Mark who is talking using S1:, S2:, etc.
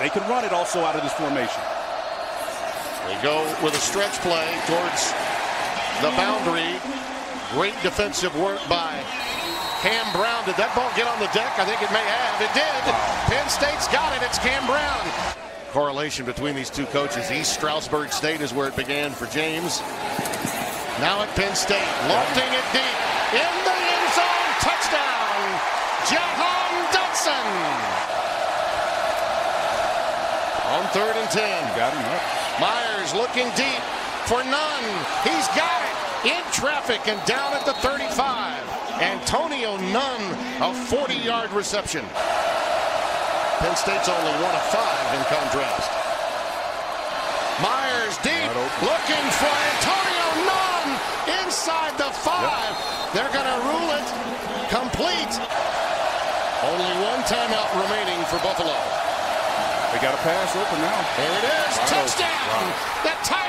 S1: They can run it also out of this formation.
S2: They go with a stretch play towards the boundary. Great defensive work by Cam Brown. Did that ball get on the deck? I think it may have. It did. Penn State's got it. It's Cam Brown. Correlation between these two coaches. East Stroudsburg State is where it began for James. Now at Penn State, lofting it deep. In the end zone, touchdown, Jahan Dotson. On third and 10.
S1: Got him up.
S2: Myers looking deep for Nunn. He's got it in traffic and down at the 35. Antonio Nunn, a 40-yard reception. Penn State's only one of five in contrast. Myers deep, looking for Antonio Nunn inside the five. They're going to rule it complete. Only one timeout remaining for Buffalo.
S1: Got a pass open now.
S2: There it is. Touchdown.
S1: Wow.
S2: Tight